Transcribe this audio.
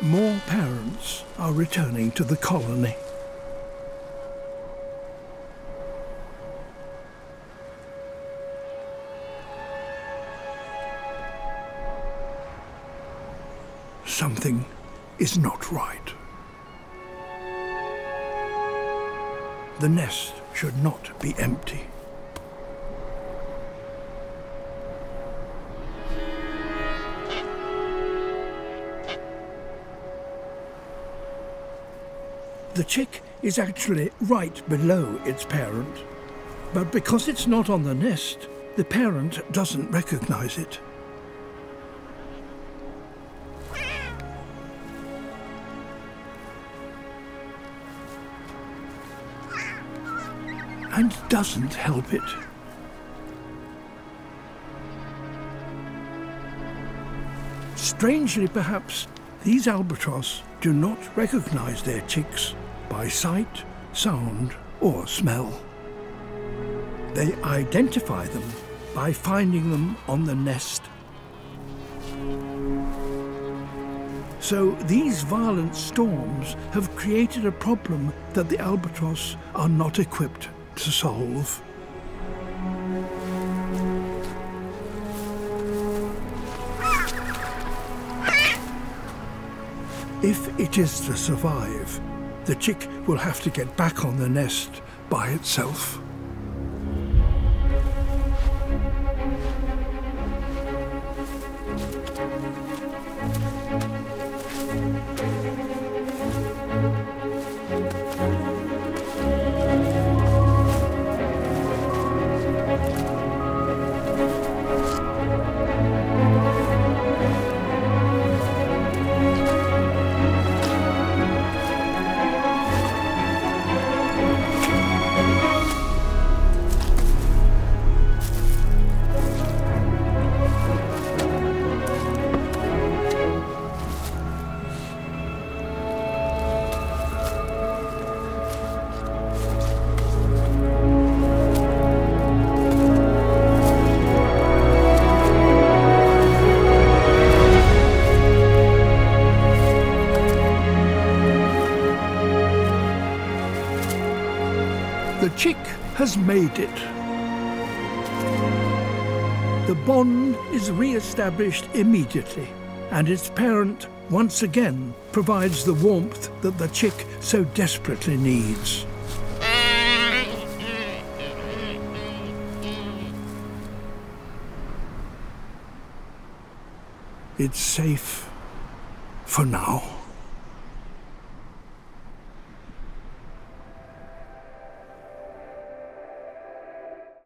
more parents are returning to the colony. Something is not right. The nest should not be empty. The chick is actually right below its parent, but because it's not on the nest, the parent doesn't recognize it. And doesn't help it. Strangely perhaps, these albatross do not recognize their chicks by sight, sound or smell. They identify them by finding them on the nest. So these violent storms have created a problem that the albatross are not equipped to solve. If it is to survive, the chick will have to get back on the nest by itself. The chick has made it. The bond is re-established immediately, and its parent once again provides the warmth that the chick so desperately needs. It's safe for now.